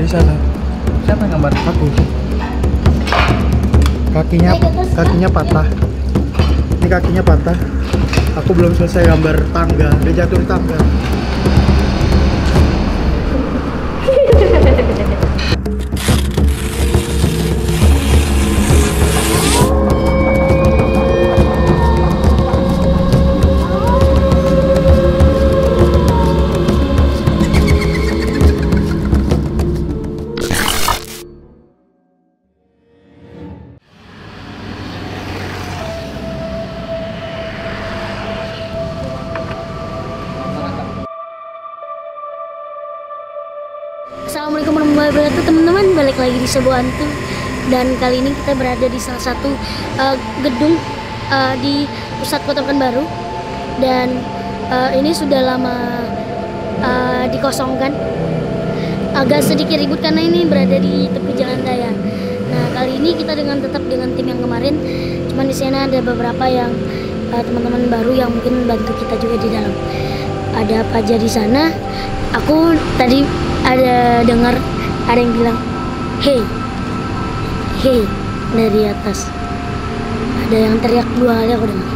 di sana. Siapa yang gambar? Aku. Kakinya kakinya patah. Ini kakinya patah. Aku belum selesai gambar tangga. Dia jatuh di tangga. Di sebuah hantu dan kali ini kita berada di salah satu uh, gedung uh, di pusat kota Pekanbaru. Dan uh, ini sudah lama uh, dikosongkan. Agak sedikit ribut karena ini berada di tepi jalan raya. Nah kali ini kita dengan tetap dengan tim yang kemarin. Cuman di sana ada beberapa yang uh, teman-teman baru yang mungkin bantu kita juga di dalam. Ada apa aja di sana? Aku tadi ada dengar ada yang bilang hey hey dari atas ada yang teriak dua kali aku dengar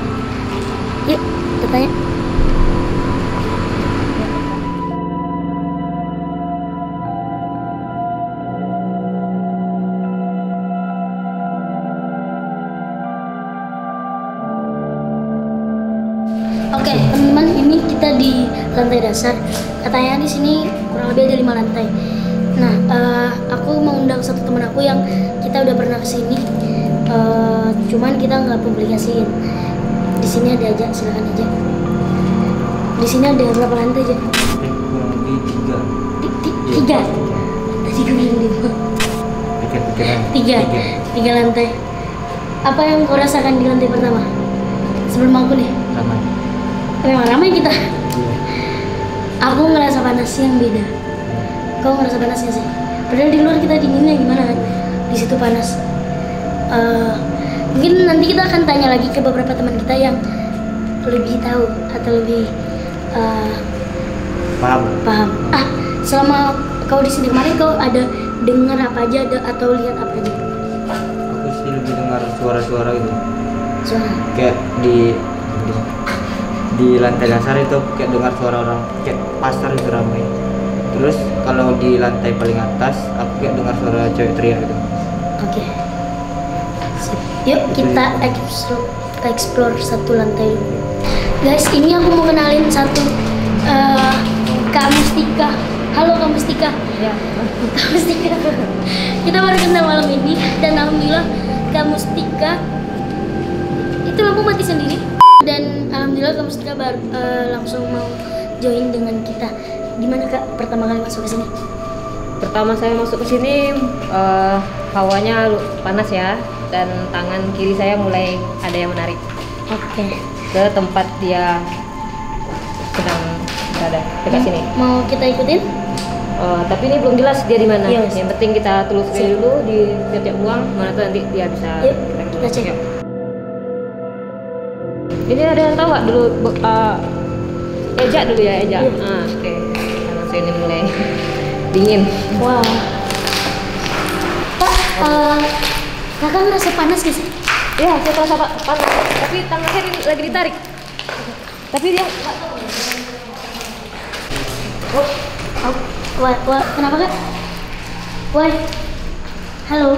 yuk kita tanya Oke, teman-teman, ini kita di lantai dasar. Katanya di sini kurang lebih ada lima lantai. Nah, eh, aku mau undang satu teman aku yang kita udah pernah ke sini. Eh, cuman kita nggak publikasiin. Di sini ada aja, silakan aja. Di sini ada berapa lantai aja? Tiga. Ti- ti- Tiga. Tadi gue bilang lima. Pikir-pikiran. Tiga. Tiga lantai. Apa yang kau rasakan di lantai pertama? Sebelum aku nih, Ramai. memang ramai kita. Iya. Aku ngerasa panasnya yang beda. Kau ngerasa panasnya sih? Padahal di luar kita dinginnya gimana kan? Di situ panas. Eh, mungkin nanti kita akan tanya lagi ke beberapa teman kita yang lebih tahu atau lebih eh, Paham. paham. Ah, selama kau di sini kemarin kau ada dengar apa aja ada, atau lihat apa aja? Aku sih lebih dengar suara-suara gitu. Suara. Kayak di di lantai dasar itu kayak dengar suara orang kayak pasar itu ramai. Terus kalau di lantai paling atas aku kayak dengar suara cewek teriak gitu. Oke. Sip. Yuk kita explore, explore satu lantai dulu. Guys, ini aku mau kenalin satu eh Kak Mustika. Halo Kak Mustika. Ya, Kak Mustika. Kita baru kenal malam ini dan alhamdulillah Kak Mustika itu lampu mati sendiri dan alhamdulillah Kak Mustika baru eh, langsung mau join dengan kita. Gimana Kak pertama kali masuk ke sini? pertama saya masuk ke sini eh, hawanya panas ya dan tangan kiri saya mulai ada yang menarik Oke. ke tempat dia sedang berada dekat sini. Mau kita ikutin? Eh, tapi ini belum jelas dia di mana. Iya, Mas. Yang penting kita telusuri dulu di tiap-tiap ruang mana tuh nanti dia bisa. Yuk, kita cek. Ini ada yang tahu nggak dulu bu- eh, Eja dulu ya Eja. Iya. Ah, Oke. Saya ini mulai dingin. Wow. Pak, eh, kakak ngerasa panas gak sih? Iya, saya terasa pa- panas. Tapi tangan saya ini lagi ditarik. Tapi dia Oh, oh, wah, wah, kenapa kak? Wah, halo,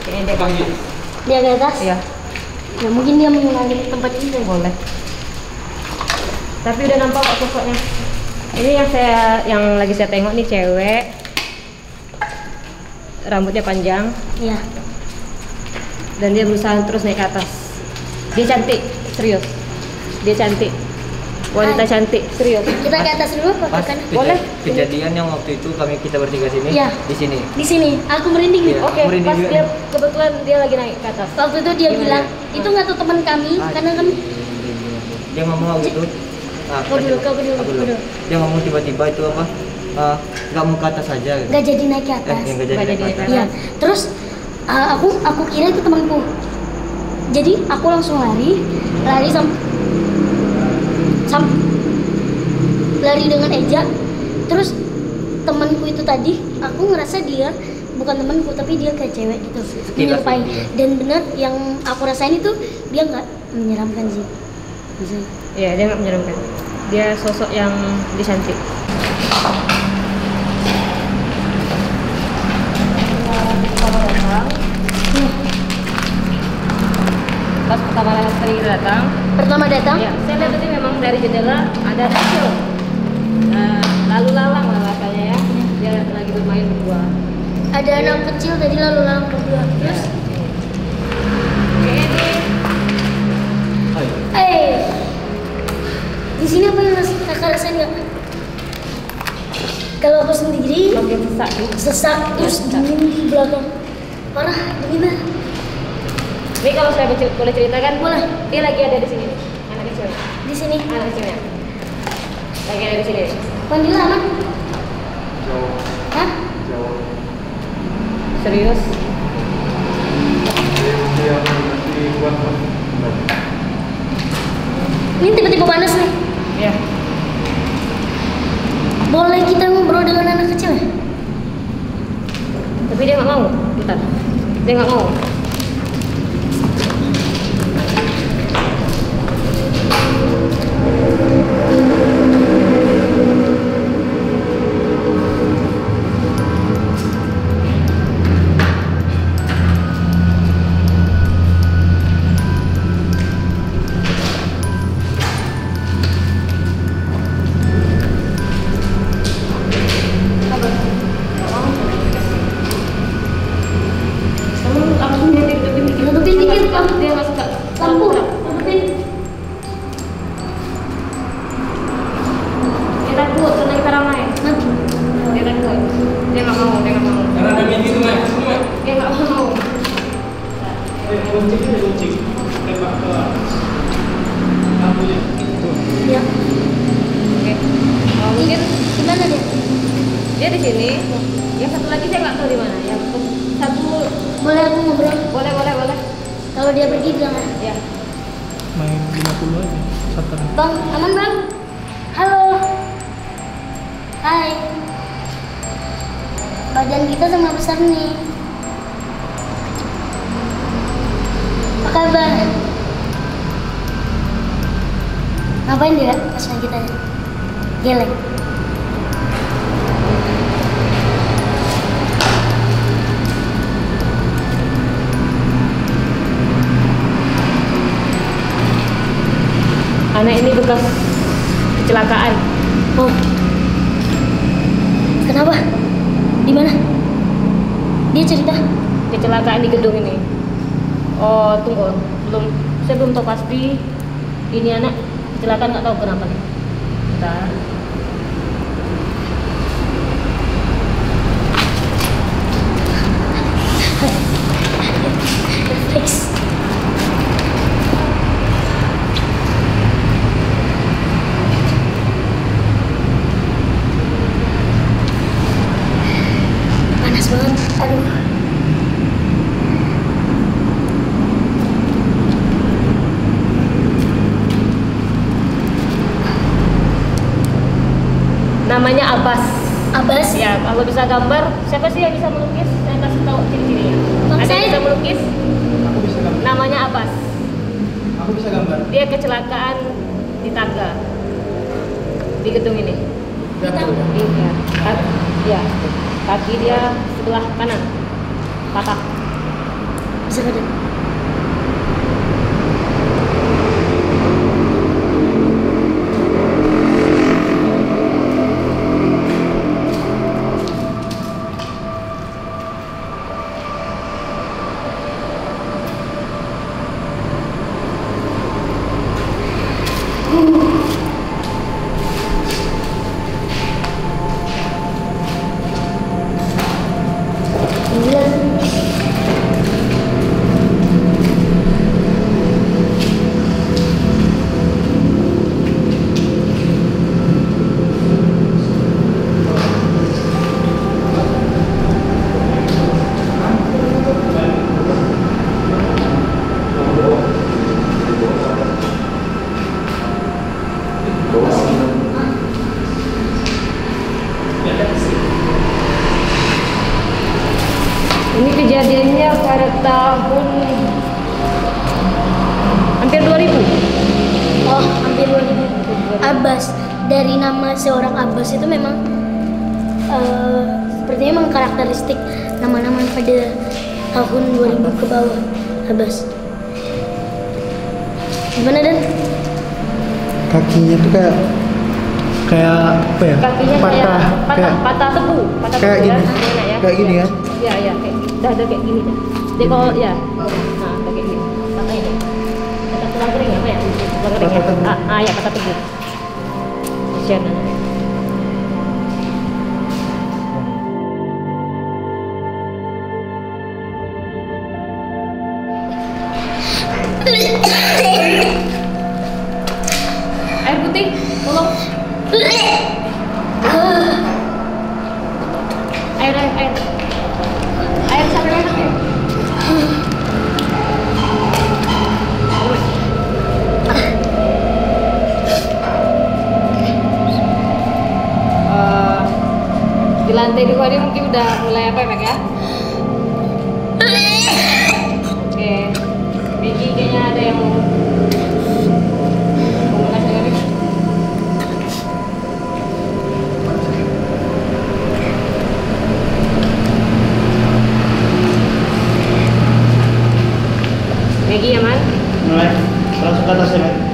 kayaknya dia dia ke atas? Iya, Ya mungkin dia mengenali tempat ini. kali. boleh. Tapi udah nampak kok sosoknya. Ini yang saya yang lagi saya tengok nih cewek. Rambutnya panjang Iya. dan dia berusaha terus naik ke atas. Dia cantik, serius. Dia cantik. Wanita Hai. cantik, serius. Kita ke atas dulu, kanan? keja- Boleh. kejadian yang waktu itu kami kita bertiga sini Iya. di sini. Di sini, aku merinding nih. Iya. Oke, Merinding pas juga dia nih. kebetulan dia lagi naik ke atas. Waktu itu dia Gimana? bilang, itu nggak tuh teman kami, Ah, karena kan dia ngomong waktu itu ah, Kau dulu, kau dulu, aku dulu. dia ngomong tiba-tiba itu apa ah, nggak mau ke atas saja gitu. nggak jadi naik ke eh atas. yang nggak jadi Nggak naik jadi naik atas. Iya. Terus uh, aku aku kira itu temanku. Jadi aku langsung lari, lari sam sam lari dengan Eja. Terus temanku itu tadi aku ngerasa dia bukan temanku tapi dia kayak cewek gitu menyerupai dan benar yang aku rasain itu dia nggak menyeramkan sih Bisa. Iya, dia nggak menyeramkan. Dia sosok yang disantik. Pas pertama kali kita datang, pertama datang ya, saya lihat tadi memang dari jendela ada anak kecil. Nah, lalu lalang lah rasanya ya. Dia lagi bermain berdua. ada anak kecil tadi lalu lalang berdua terus Kayaknya eh di sini apa yang kakak rasain nggak? Kalau aku sendiri makin sesak sesak terus dingin di belakang. Parah dingin Ini kalau saya boleh boleh ceritakan, Boleh. Dia lagi ada di sini, anak kecil. di sini. Anak kecilnya. Lagi ada di sini. Pandila aman. Hah? Serius? Ini tiba-tiba panas nih Ya. boleh kita ngobrol dengan anak kecil ya? Tapi dia nggak mau. Bentar. Dia nggak mau. Kita sama besar nih. Apa kabar? Ngapain dia? Pas main kita geleng. Anak ini bekas kecelakaan. oh. Kenapa? Di mana dia cerita Kecelakaan di gedung ini. Oh tunggu, belum. Saya belum tahu pasti. Ini anak kecelakaan nggak tahu kenapa nih. Bentar. fix panas banget aduh Namanya Abbas. Abbas Ya, kalau bisa gambar, siapa sih yang bisa melukis? Saya kasih tahu ciri-cirinya. Ada yang Said. bisa melukis? aku bisa gambar Namanya Abbas. aku bisa gambar Dia kecelakaan di tangga di gedung ini. Jatuh ya. Iya. Kaki, ya. Kaki dia sebelah kanan. Patah. bisa sepertinya memang karakteristik nama-nama pada tahun 2000 ke bawah. Abbas. Gimana dan? kakinya tuh kayak kayak apa ya kakinya patah kayak patah kayak patah tebu patah kayak tebu gini. ya. Gimana ya? Kayak gini ya. kan? ya ya kayak dah dah kayak gini dah jadi kalau ya nah kayak gini patah ini patah tulang kering apa ya tulang kering ya ah, ah ya patah tebu kasihan air putih tolong. Air air air. Air sampai mana? Eh, di lantai dua ini mungkin udah mulai apa ya Mek, ya? Langsung ke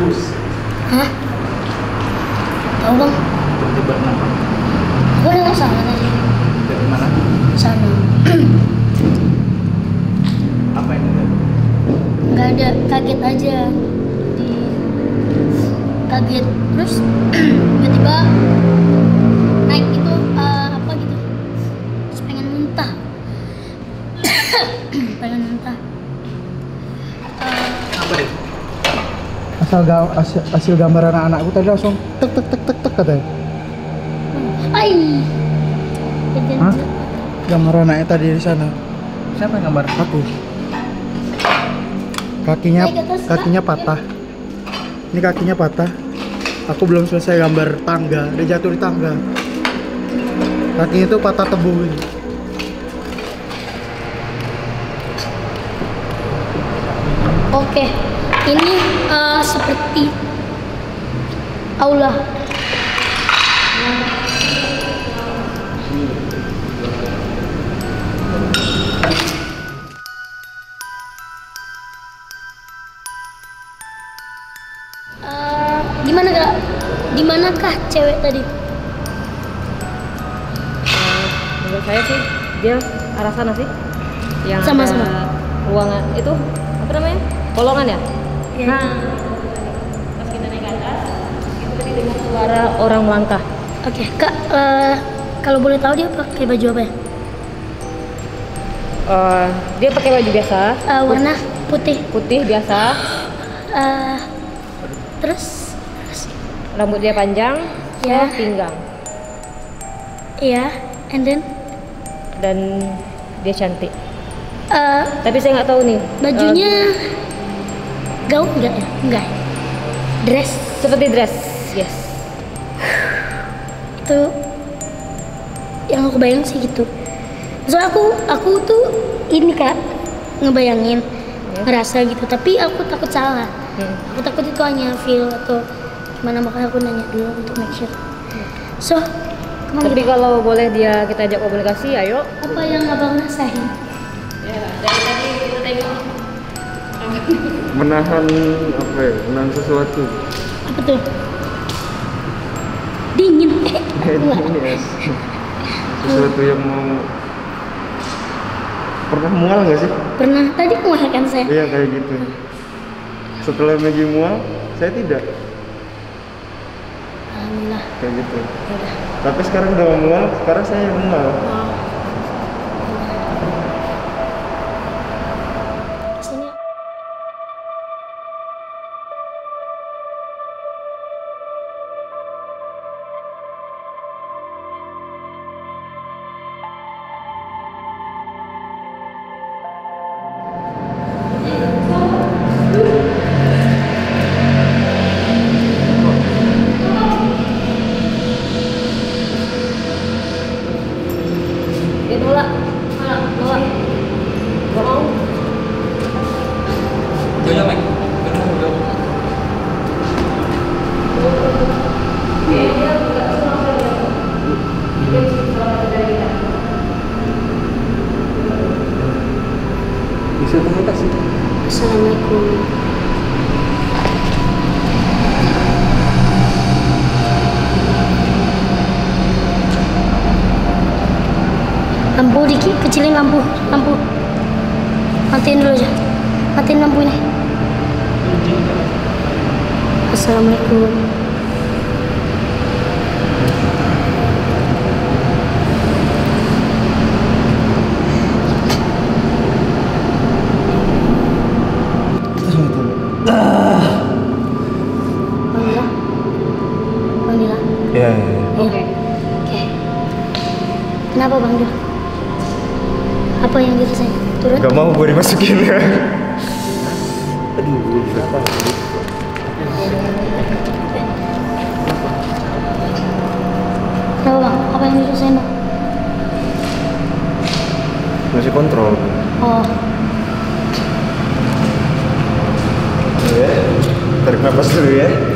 pus Hah? Tahu bang? tiba-tiba kenapa Aku udah sana tadi. dari mana Sana. apa ini tadi nggak ada kaget aja di kaget terus tiba-tiba naik itu eh, apa gitu terus pengen muntah pengen muntah Eh, apa deh asal ga, hasil, hasil gambar anak-anakku tadi langsung tek tek tek tek tek katanya. Ai. Hah? gambar anaknya tadi di sana. Siapa yang gambar? aku. Kakinya kakinya patah. Ini kakinya patah. Aku belum selesai gambar tangga. Dia jatuh di tangga. Kakinya itu patah tebu ini. Oke, ini eh, seperti aula. Eh, di mana kak? Di manakah cewek tadi? menurut saya sih dia arah sana sih yang Sama-sama. ruangan itu apa namanya kolongan ya Nah, suara orang melangkah oke kak. eh, kalau boleh tahu dia pakai baju apa ya? Eh, dia pakai baju biasa Eh, warna putih. putih biasa Eh, terus, terus rambut dia panjang Ya. ke pinggang Iya, and then dan dia cantik eh, tapi saya nggak tahu nih bajunya eh, gaun enggak ya? Enggak. Dress seperti dress yes itu yang aku bayang sih gitu. Soalnya aku aku tuh ini kak ngebayangin Ya. ngerasa gitu, tapi aku takut salah. Hmm. Aku takut itu hanya feel atau gimana makanya aku nanya dulu untuk make sure. So, tapi kita? kalau boleh dia kita ajak komunikasi ayo apa yang abang rasain? ya dari tadi kita tengok Menahan apa ya? Menahan sesuatu. Apa tuh? Sesuatu yang mau pernah mual nggak sih? Pernah tadi mengalahkan saya. Iya kayak gitu. setelah Maggie mual saya tidak Alhamdulillah. kayak gitu Ya udah. tapi sekarang udah mual sekarang saya mual Sini. Kenapa Bang Dul? Apa yang dirasain? Turun? Gak mau gue dimasukin Aduh, kenapa? Kenapa Bang? Apa yang dirasain Bang? Masih kontrol. Oh, Ya. Tarik nafas dulu ya.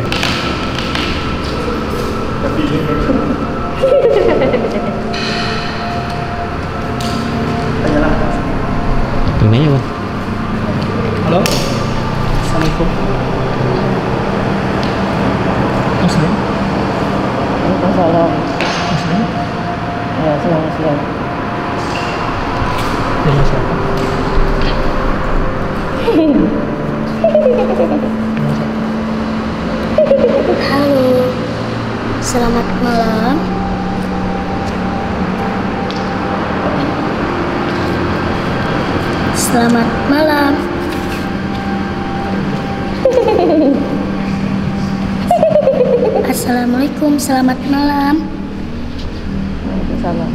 Ini aja bang. Halo. Assalamualaikum. Muslim. Masalah. Muslim. Ya, siang, siang. Dari siapa? halo. Selamat malam. Selamat malam. Assalamualaikum, selamat malam. Sama.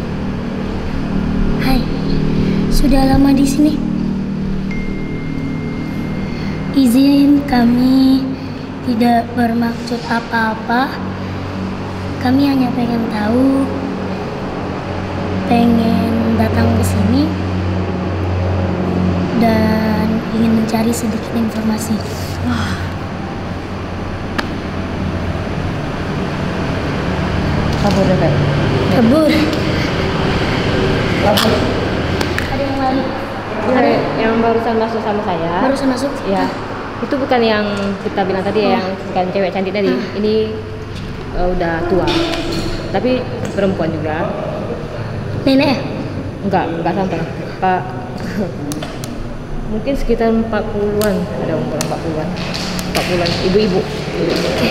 Hai, sudah lama di sini. Izin kami tidak bermaksud apa-apa. Kami hanya pengen tahu, pengen datang ke sini dan ingin mencari sedikit informasi. Kabur deh, Kak. Kabur. Kabur. Ada yang lari. Yang, yang barusan masuk sama saya. Barusan masuk. Ya. Itu bukan yang kita bilang tadi ya, yang bukan cewek cantik tadi. Ini eh, udah tua. Tapi perempuan juga. Nenek? Enggak, enggak sampai. Pak Mungkin sekitar 40-an, ada umur 40-an. 40-an, ibu-ibu. Oke.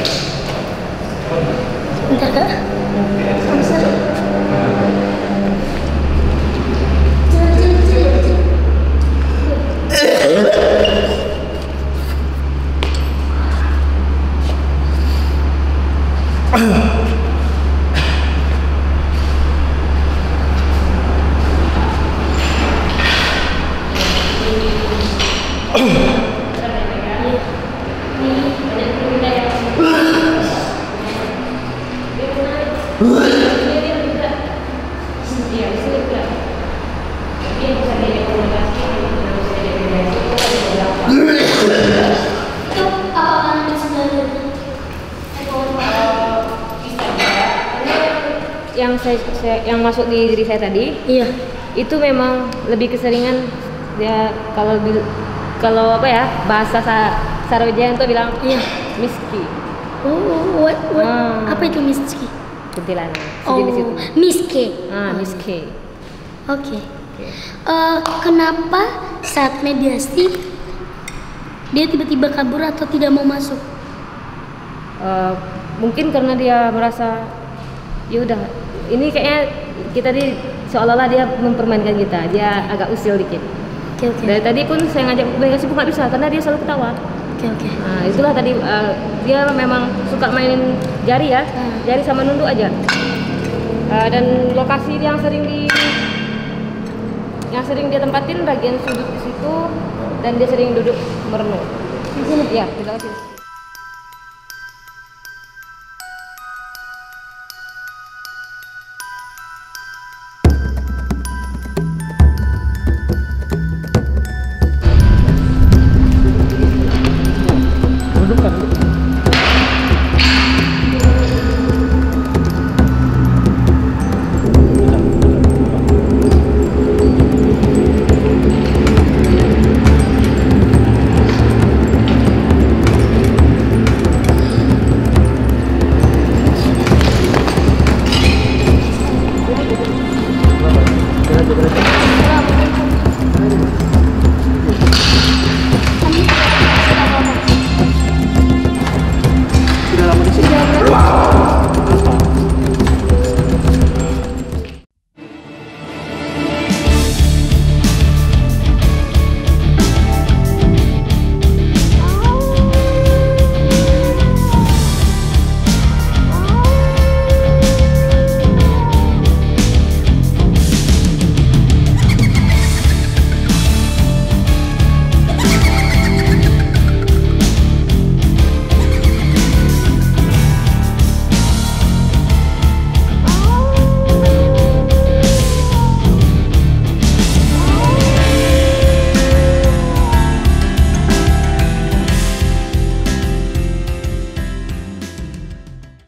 Bentar kak. Bisa. Itu apakah nanti sudah ada? Yang saya, saya- yang masuk di diri saya tadi Iya. itu memang lebih keseringan ya kalau kalau apa ya bahasa sa Saroja itu bilang Iya. miski Oh, what, what? Hmm. Apa itu miski? kuntilanak Oh, miske. ah miski Oke. Oke. Eh, kenapa saat mediasi dia tiba-tiba kabur atau tidak mau masuk Eh, mungkin karena dia merasa ya udah ini kayaknya kita di seolah-olah dia mempermainkan kita. Dia agak usil dikit. Oke oke. Dari tadi pun saya ngajak mereka sibuk nggak bisa karena dia selalu ketawa. Oke oke. Nah itulah tadi eh, dia memang suka mainin jari ya. Hmm. jari sama nunduk aja. Eh, dan lokasi yang sering di yang sering dia tempatin bagian sudut di situ dan dia sering duduk merenung. Di sini? Ya terima kasih